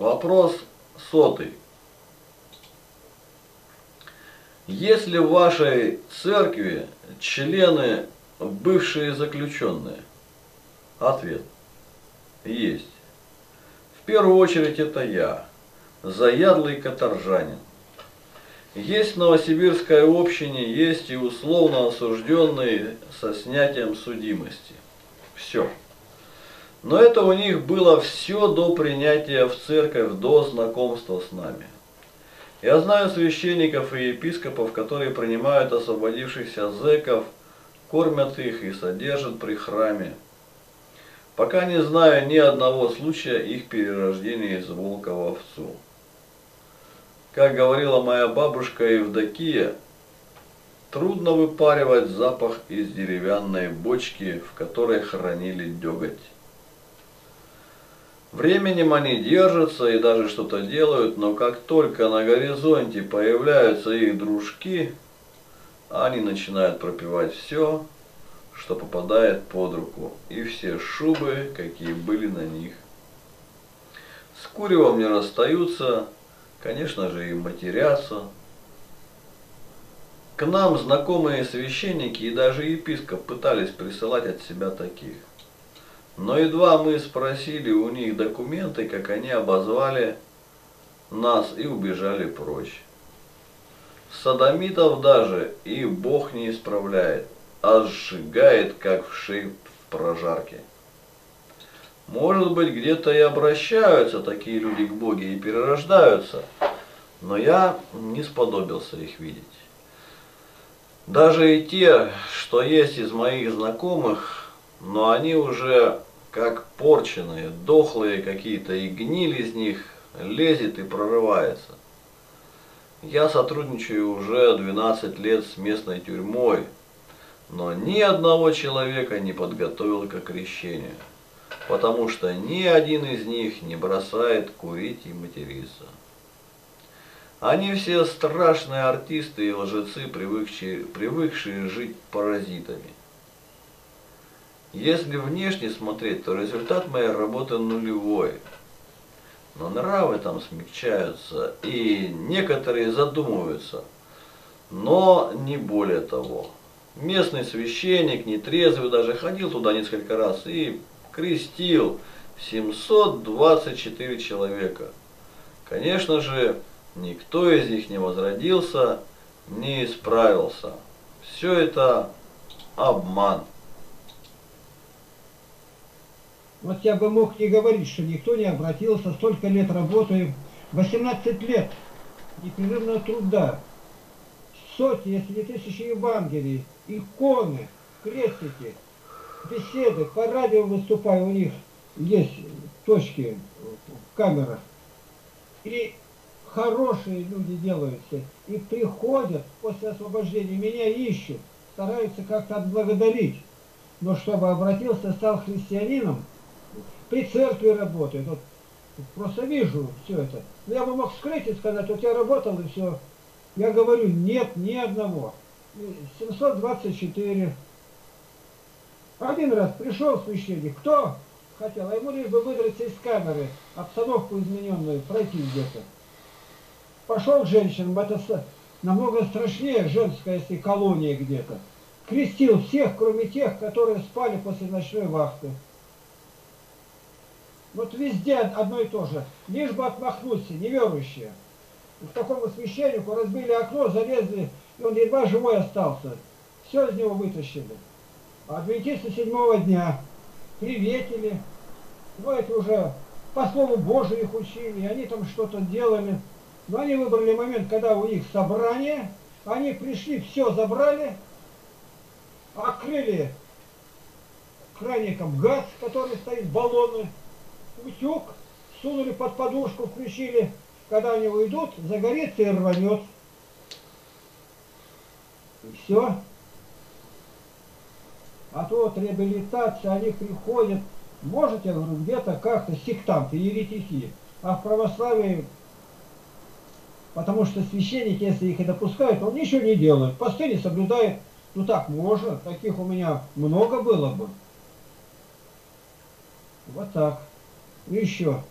Вопрос сотый. Есть ли в вашей церкви члены, бывшие заключенные? Ответ. Есть. В первую очередь это я, заядлый каторжанин. Есть в Новосибирской общине, есть и условно осужденные со снятием судимости. Все. Но это у них было все до принятия в церковь, до знакомства с нами. Я знаю священников и епископов, которые принимают освободившихся зэков, кормят их и содержат при храме. Пока не знаю ни одного случая их перерождения из волка в овцу. Как говорила моя бабушка Евдокия, трудно выпаривать запах из деревянной бочки, в которой хранили деготь. Временем они держатся и даже что-то делают, но как только на горизонте появляются их дружки, они начинают пропивать все, что попадает под руку, и все шубы, какие были на них. С куревом не расстаются, конечно же, и матерятся. К нам знакомые священники и даже епископ пытались присылать от себя таких. Но едва мы спросили у них документы, как они обозвали нас и убежали прочь. Садомитов даже и Бог не исправляет, а сжигает, как в шей в прожарке. Может быть, где-то и обращаются такие люди к Боге и перерождаются, но я не сподобился их видеть. Даже и те, что есть из моих знакомых, но они уже как порченые, дохлые какие-то, и гниль из них лезет и прорывается. Я сотрудничаю уже 12 лет с местной тюрьмой, но ни одного человека не подготовил к крещению, потому что ни один из них не бросает курить и материться. Они все страшные артисты и лжецы, привыкшие, привыкшие жить паразитами. Если внешне смотреть, то результат моей работы нулевой. Но нравы там смягчаются, и некоторые задумываются. Но не более того. Местный священник, нетрезвый, даже ходил туда несколько раз и крестил 724 человека. Конечно же, никто из них не возродился, не исправился. Все это обман. Вот я бы мог не говорить, что никто не обратился, столько лет работаю, 18 лет непрерывного труда, сотни, если не тысячи Евангелий, иконы, крестики, беседы, по радио выступаю, у них есть точки в камерах. И хорошие люди делаются, и приходят после освобождения, меня ищут, стараются как-то отблагодарить. Но чтобы обратился, стал христианином, при церкви работает. Вот, просто вижу все это. Но я бы мог скрыть и сказать, вот я работал и все. Я говорю, нет ни одного. 724. Один раз пришел священник, кто хотел, а ему лишь бы выдраться из камеры, обстановку измененную, пройти где-то. Пошел к женщинам, это намного страшнее женская, если колония где-то. Крестил всех, кроме тех, которые спали после ночной вахты. Вот везде одно и то же. Лишь бы отмахнуться, неверующие. К такому священнику разбили окно, залезли, и он едва живой остался. Все из него вытащили. А адвентисты седьмого дня приветили. Ну, это уже по слову Божию их учили, и они там что-то делали. Но они выбрали момент, когда у них собрание, они пришли, все забрали, открыли краником газ, который стоит, баллоны, утюг, сунули под подушку, включили. Когда они уйдут, загорится и рванет. И все. А то вот реабилитация, они приходят, можете, говорю, где-то как-то сектанты, еретики, а в православии, потому что священники, если их и допускают, он ничего не делает, посты не соблюдает, ну так можно, таких у меня много было бы. Вот так. Еще.